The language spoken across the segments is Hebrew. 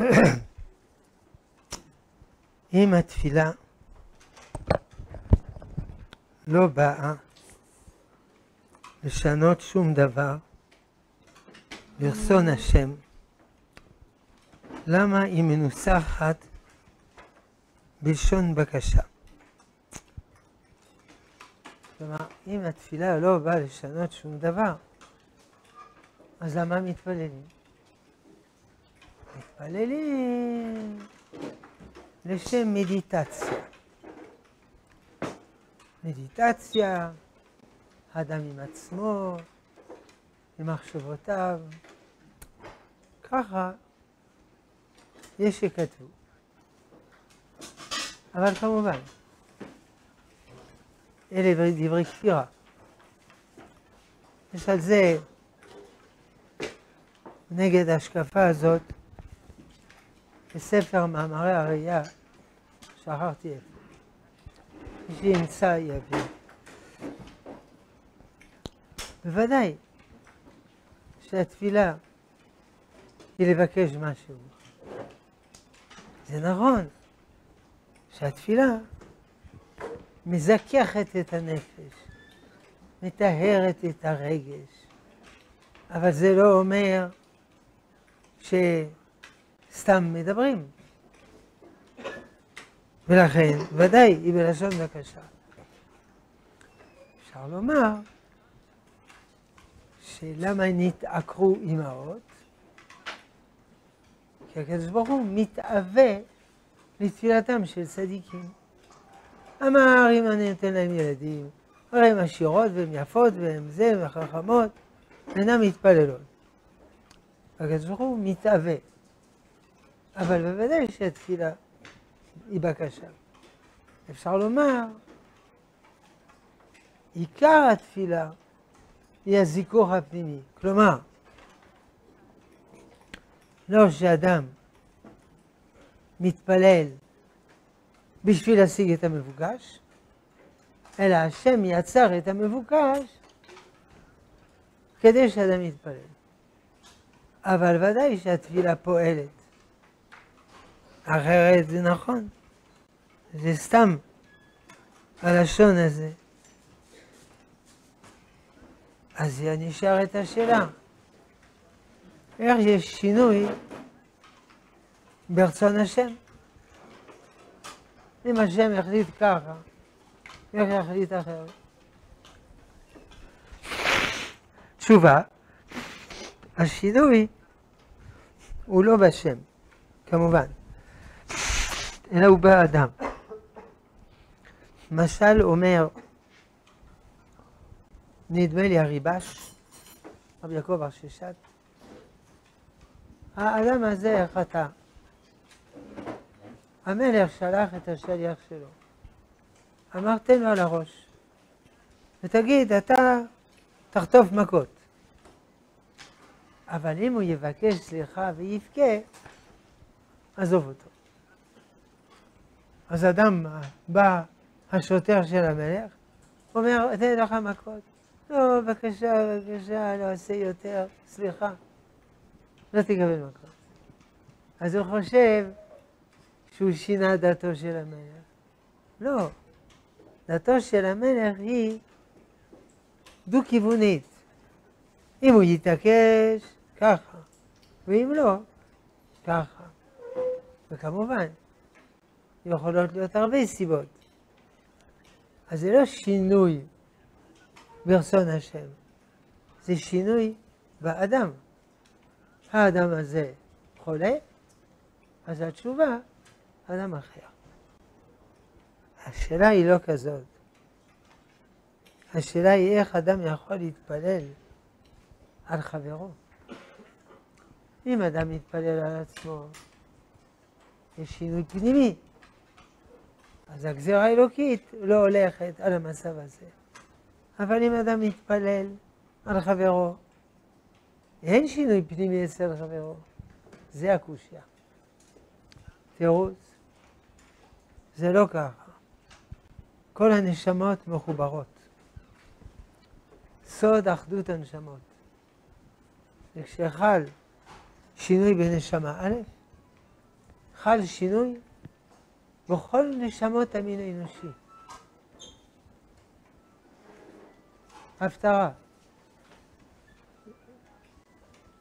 אם התפילה לא באה לשנות שום דבר ברצון השם, למה היא מנוסחת בלשון בקשה? כלומר, אם התפילה לא באה לשנות שום דבר, אז למה מתפללים? מתפללים לשם מדיטציה. מדיטציה, האדם עם עצמו, עם מחשבותיו. ככה יש שכתוב. אבל כמובן, אלה דברי כפירה. יש על זה, נגד ההשקפה הזאת, בספר מאמרי הראייה, שכחתי איפה. מי שימצא יביא. בוודאי שהתפילה היא לבקש משהו. זה נכון שהתפילה מזככת את הנפש, מטהרת את הרגש, אבל זה לא אומר שסתם מדברים. ולכן, ודאי, היא בלשון בקשה. אפשר לומר שלמה נתעקרו אימהות? כי הקדוש ברוך הוא מתאווה לתפילתם של צדיקים. אמר אם אני נותן להם ילדים, הרי הן עשירות והן יפות והן זה וחכמות, אינן מתפללות. הקדוש ברוך הוא מתאווה. אבל בוודאי שהתפילה היא בקשה. אפשר לומר, עיקר התפילה היא הזיכוך הפנימי. כלומר, לא שאדם מתפלל בשביל להשיג את המבוקש, אלא השם יצר את המבוקש כדי שאדם יתפלל. אבל ודאי שהתפילה פועלת. אחרת זה נכון. זה סתם הלשון הזה. אז נשארת השאלה, איך יש שינוי ברצון השם? אם השם יחליט ככה, איך יחליט אחרת? תשובה, השינוי הוא לא בשם, כמובן, אלא הוא באדם. משל אומר, נדמה לי הריבש, רבי יעקב ארששת, האדם הזה חטא. המלך שלח את השליח שלו. אמר תן לו על הראש, ותגיד, אתה תחטוף מכות. אבל אם הוא יבקש סליחה ויבכה, עזוב אותו. אז אדם בא השוטר של המלך, אומר, תן לך מכות. לא, בבקשה, בבקשה, לא עושה יותר, סליחה. לא תקבל מכות. אז הוא חושב שהוא שינה דתו של המלך. לא. דתו של המלך היא דו-כיוונית. אם הוא יתעקש, ככה, ואם לא, ככה. וכמובן, יכולות להיות הרבה סיבות. אז זה לא שינוי ברצון השם, זה שינוי באדם. האדם הזה חולה, אז התשובה, אדם אחר. השאלה היא לא כזאת. השאלה היא איך אדם יכול להתפלל על חברו. אם אדם מתפלל על עצמו, יש שינוי פנימי. אז הגזירה האלוקית לא הולכת על המצב הזה. אבל אם אדם מתפלל על חברו, אין שינוי פנימי אצל חברו. זה הקושייה. תירוץ, זה לא ככה. כל הנשמות מחוברות. סוד אחדות הנשמות. וכשחל שינוי בנשמה א', חל שינוי בכל נשמות המין האנושי. הפטרה.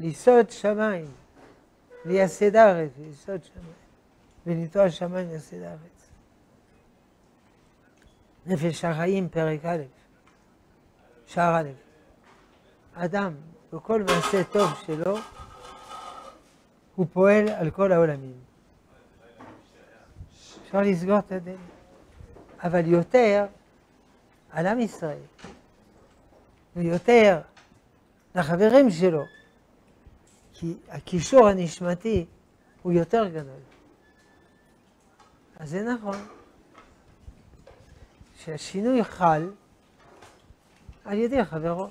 ליסוד שמיים, לייסד ארץ, ליסוד שמיים, וניטוע שמיים לייסד ארץ. נפש החיים, פרק א', שער א', אדם, בכל מעשה טוב שלו, הוא פועל על כל העולמים. אפשר לסגור את הדלת, אבל יותר על עם ישראל, ויותר לחברים שלו, כי הקישור הנשמתי הוא יותר גדול. אז זה נכון שהשינוי חל על ידי חברו.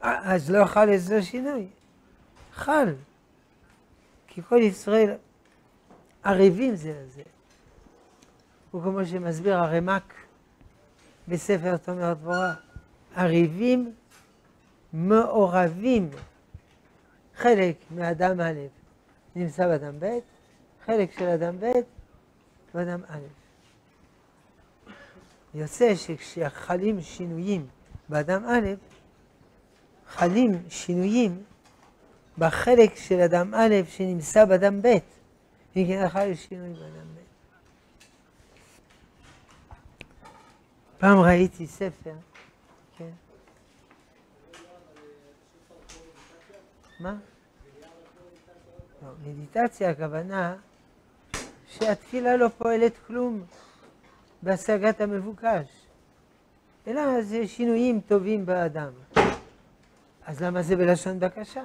אז לא חל איזה שינוי. חל. כי כל ישראל ערבים זה לזה. וכמו שמסביר הרמ"ק בספר תומר דבורה, ערבים מעורבים. חלק מאדם א' נמצא באדם ב', חלק של אדם ב' באדם א'. יוצא שכשחלים שינויים באדם א', חלים שינויים בחלק של אדם א' שנמצא באדם ב', אם כן חל שינוי באדם ב'. פעם ראיתי ספר, כן. מה? לא, מדיטציה הכוונה שהתפילה לא פועלת כלום בהשגת המבוקש, אלא זה שינויים טובים באדם. אז למה זה בלשון בקשה?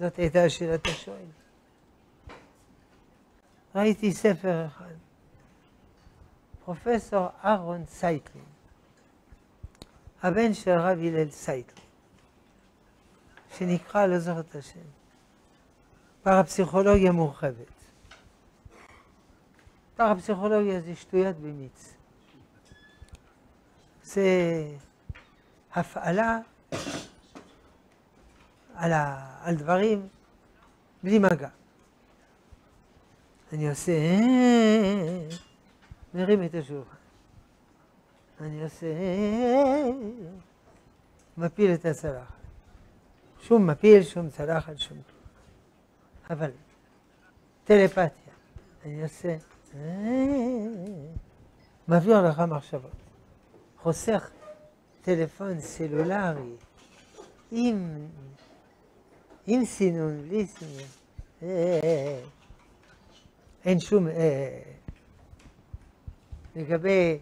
זאת הייתה שאלת השואל. ראיתי ספר אחד, פרופסור אהרון סייטלין, הבן של הרב הלל סייטלין, שנקרא, לא זוכר את השם, פרפסיכולוגיה מורחבת. פרפסיכולוגיה זה שטויות במיץ. זה הפעלה על, ה, על דברים בלי מגע. אני עושה, מרים את השולחן. אני עושה, מפיל את הצלחת. שום מפיל, שום צלחת, שום כלום. אבל טלפתיה, אני עושה, מעביר לך מחשבות. חוסך טלפון סלולרי עם עם סינון, בלי סינון. אה, אה, אה. אין שום... לגבי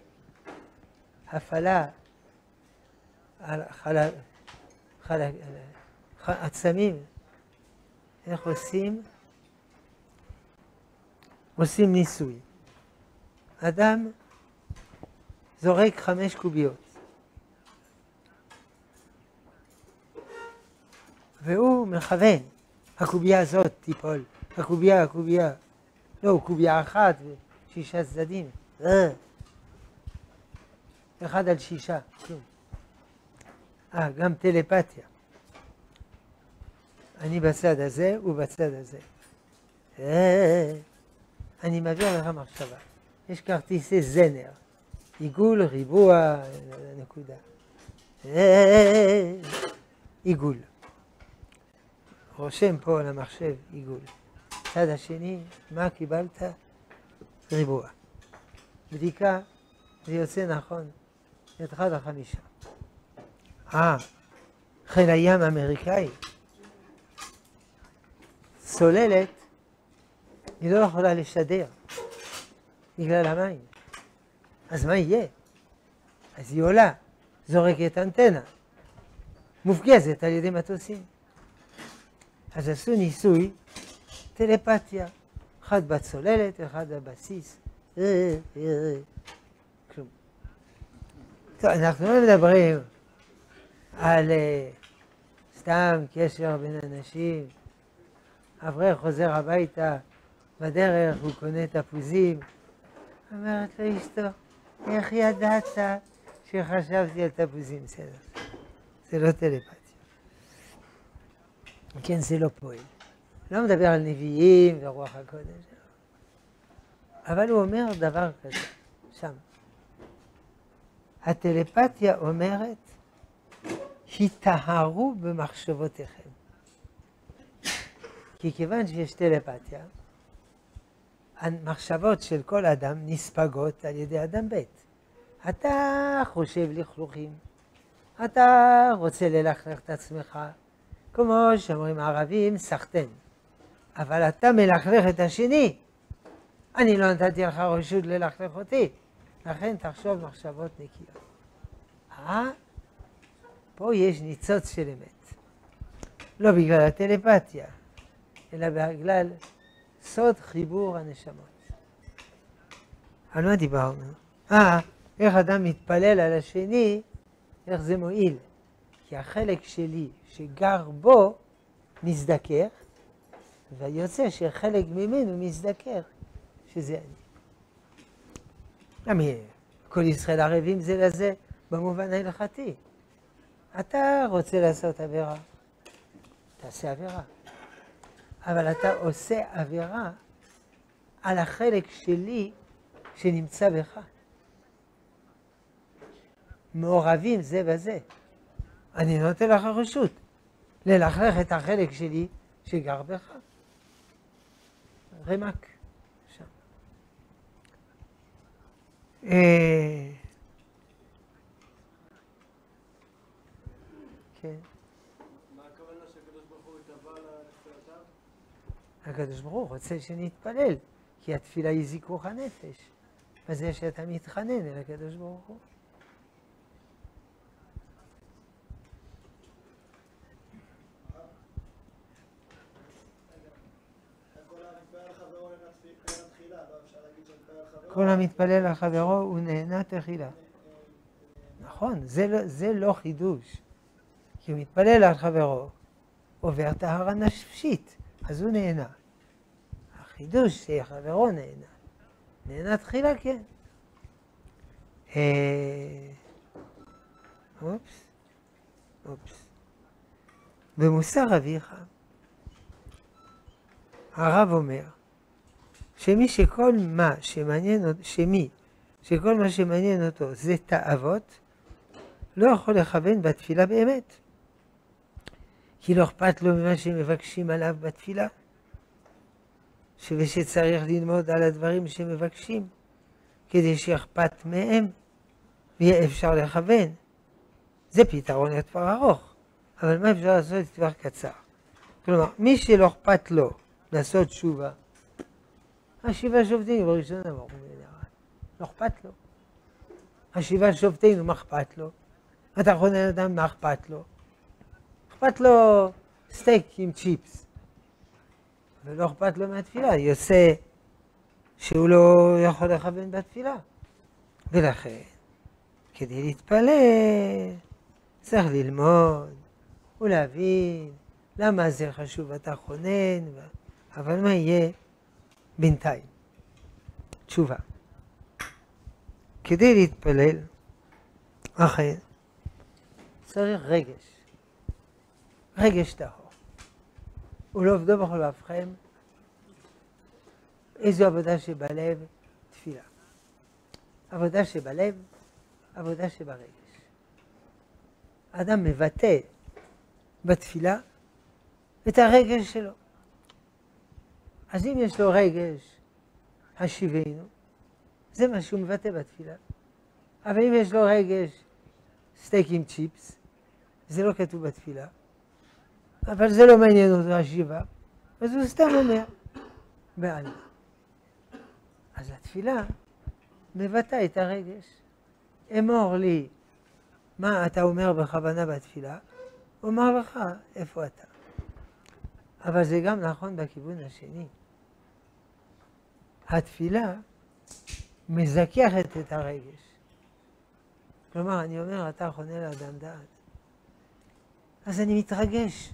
הפעלה על עצמים, איך עושים? עושים ניסוי. אדם זורק חמש קוביות. והוא מכוון, הקובייה הזאת תיפול, הקובייה, הקובייה. לא, קובייה אחת ושישה צדדים. אה. אחד על שישה, כלום. אה, גם טלפתיה. אני בצד הזה, הוא בצד הזה. אה. אני מעביר לך מחשבה. יש כרטיסי זנר, עיגול, ריבוע, נקודה. אה. עיגול. רושם פה על המחשב עיגול. צד השני, מה קיבלת? ריבוע. בדיקה, זה יוצא נכון, זה אחד לחמישה. אה, חיל הים האמריקאי. צוללת, היא לא יכולה לשדר בגלל המים. אז מה יהיה? אז היא עולה, זורקת אנטנה, מופגזת על ידי מטוסים. אז עשו ניסוי, טלפתיה, אחד בצוללת, אחד בבסיס. טוב, אנחנו לא מדברים על סתם קשר בין אנשים, אברך חוזר הביתה, בדרך הוא קונה תפוזים, אומרת לו אשתו, איך ידעת שחשבתי על תפוזים? בסדר, זה לא טלפתיה. כן, זה לא פועל. לא מדבר על נביאים ורוח הקודש. אבל הוא אומר דבר כזה, שם. הטלפתיה אומרת, היטהרו במחשבותיכם. כי כיוון שיש טלפתיה, המחשבות של כל אדם נספגות על ידי אדם ב'. אתה חושב לכלוכים, אתה רוצה ללכלך את עצמך, כמו שאומרים הערבים, סחטן. אבל אתה מלכלך את השני. אני לא נתתי לך רשות ללכלך אותי, לכן תחשוב מחשבות נקיות. אה? פה יש ניצוץ של אמת. לא בגלל הטלפתיה, אלא בגלל סוד חיבור הנשמות. על מה דיברנו? אה, איך אדם מתפלל על השני, איך זה מועיל. כי החלק שלי שגר בו מזדכך, ויוצא שחלק ממנו מזדכך, שזה אני. גם כל ישראל ערבים זה לזה במובן ההלכתי. אתה רוצה לעשות עבירה, תעשה עבירה. אבל אתה עושה עבירה על החלק שלי שנמצא בך. מעורבים זה בזה. אני נותן לך רשות ללכלך את החלק שלי שגר בך. רמק. שם. אה, כן. הקדוש ברוך הוא רוצה שנתפלל, כי התפילה היא זיכוך הנפש. בזה שאתה מתחנן אל הקדוש ברוך הוא. כל המתפלל על חברו הוא נהנה תחילה. נכון, זה לא, זה לא חידוש. כי הוא מתפלל על חברו, עובר טהרה נפשית, אז הוא נהנה. החידוש שחברו נהנה. נהנה תחילה, כן. אה, אופס, אופס. במוסר אביך, הרב אומר, שמי שכל מה שמעניין שמי שכל מה שמעניין אותו זה תאוות, לא יכול לכוון בתפילה באמת. כי לא אכפת לו ממה שמבקשים עליו בתפילה, ושצריך ללמוד על הדברים שמבקשים, כדי שאכפת מהם ויהיה אפשר לכוון. זה פתרון לטווח ארוך, אבל מה אפשר לעשות לטווח קצר? כלומר, מי שלא אכפת לו לעשות תשובה, השבעה שופטים בראשון אמרו, לא אכפת לו. השבעה שופטים, מה אכפת לו? אתה חונן אדם, מה אכפת לו? אכפת לו סטייק עם צ'יפס, ולא אכפת לו מהתפילה, יוצא שהוא לא יכול לכוון בתפילה. ולכן, כדי להתפלל, צריך ללמוד ולהבין למה זה חשוב אתה חונן, אבל מה יהיה בינתיים? תשובה. כדי להתפלל, אכן, צריך רגש. רגש טהור. ולעובדו בכל אבכם, איזו עבודה שבלב, תפילה. עבודה שבלב, עבודה שברגש. האדם מבטא בתפילה את הרגש שלו. אז אם יש לו רגש, השיבנו, זה מה שהוא מבטא בתפילה. אבל אם יש לו רגש, סטייק עם צ'יפס, זה לא כתוב בתפילה. אבל זה לא מעניין אותו השיבה, אז הוא סתם אומר, בעלמא. אז התפילה מבטא את הרגש. אמור לי מה אתה אומר בכוונה בתפילה, אומר לך איפה אתה. אבל זה גם נכון בכיוון השני. התפילה מזככת את הרגש. כלומר, אני אומר, אתה חונה לאדם דעת. אז אני מתרגש.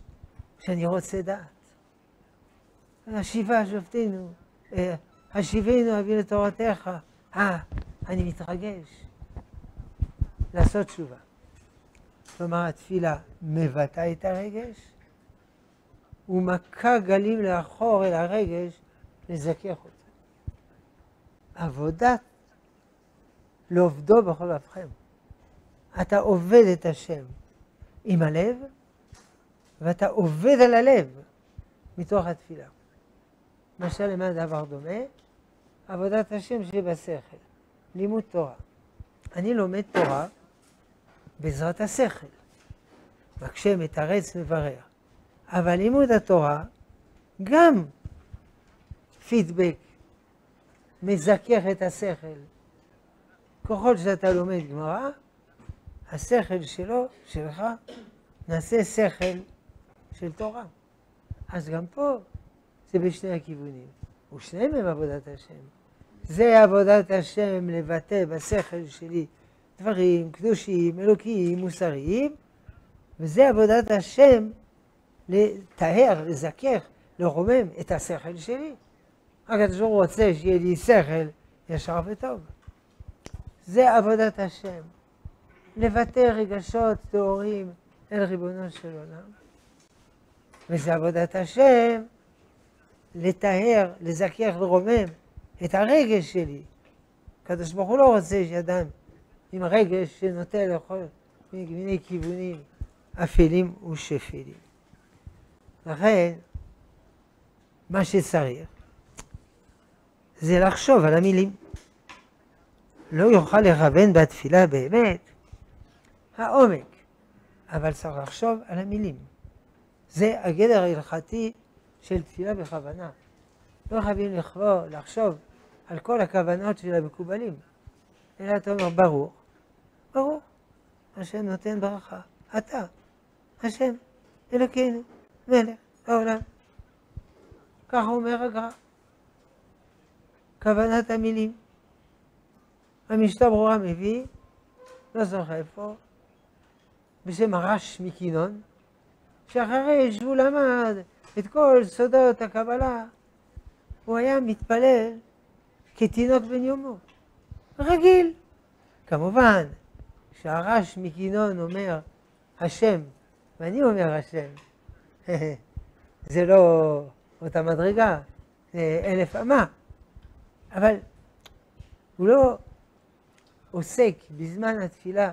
שאני רוצה דעת. השיבה שופטינו, אה, השיבנו אבי לתורתך. אה, אני מתרגש לעשות תשובה. כלומר, התפילה מבטאה את הרגש ומכה גלים לאחור אל הרגש לזכך אותו. עבודת לעובדו בכל לבכם. אתה עובד את השם עם הלב, ואתה עובד על הלב מתוך התפילה. משל למה דבר דומה? עבודת השם שבשכל, לימוד תורה. אני לומד תורה בעזרת השכל. מקשה, מתרץ, מברר. אבל לימוד התורה גם פידבק, מזכך את השכל. ככל שאתה לומד גמרא, השכל שלו, שלך, נעשה שכל של תורה. אז גם פה זה בשני הכיוונים. ושניהם הם עבודת השם. זה עבודת השם לבטא בשכל שלי דברים קדושים, אלוקיים, מוסריים, וזה עבודת השם לטהר, לזכך, לרומם את השכל שלי. הקדוש ברוך הוא רוצה שיהיה לי שכל ישר וטוב. זה עבודת השם. לבטא רגשות טהורים אל ריבונו של עולם. וזה עבודת השם לטהר, לזכך, לרומם את הרגש שלי. הקדוש ברוך הוא לא רוצה שאדם עם רגש שנוטה לכל מיני כיוונים אפלים ושפלים. לכן, מה שצריך זה לחשוב על המילים. לא יוכל לכוון בתפילה באמת העומק, אבל צריך לחשוב על המילים. זה הגדר ההלכתי של תפילה בכוונה. לא חייבים לכבוא, לחשוב על כל הכוונות של המקובלים, אלא אתה אומר ברור, ברור, השם נותן ברכה, אתה, השם, אלוקינו, מלך העולם. ככה אומר הגר"א. כוונת המילים. המשנה ברורה מביא, לא זוכר איפה, בשם הרש מקינון, שאחרי שהוא למד את כל סודות הקבלה, הוא היה מתפלל כתינוק בן יומו. רגיל. כמובן, כשהרש מקינון אומר השם, ואני אומר השם, זה לא אותה מדרגה, זה אלף אמה. אבל הוא לא עוסק בזמן התפילה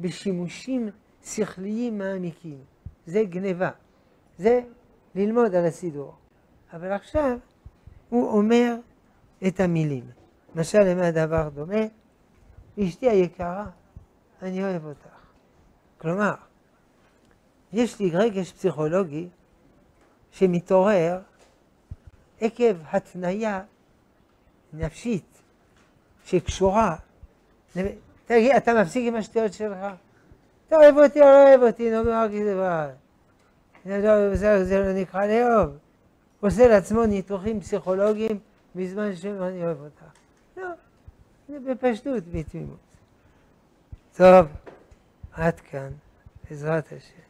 בשימושים שכליים מעמיקים. זה גניבה. זה ללמוד על הסידור. אבל עכשיו הוא אומר את המילים. משל למה הדבר דומה? אשתי היקרה, אני אוהב אותך. כלומר, יש לי רגש פסיכולוגי שמתעורר עקב התניה נפשית שקשורה, תגיד, אתה מפסיק עם השטויות שלך? אתה אוהב אותי או לא אוהב אותי, נו, מה דבר. זה לא נקרא לאהוב. עושה לעצמו ניתוחים פסיכולוגיים בזמן שאני אוהב אותך. לא, זה בפשטות, בתמימות. טוב, עד כאן, בעזרת השם.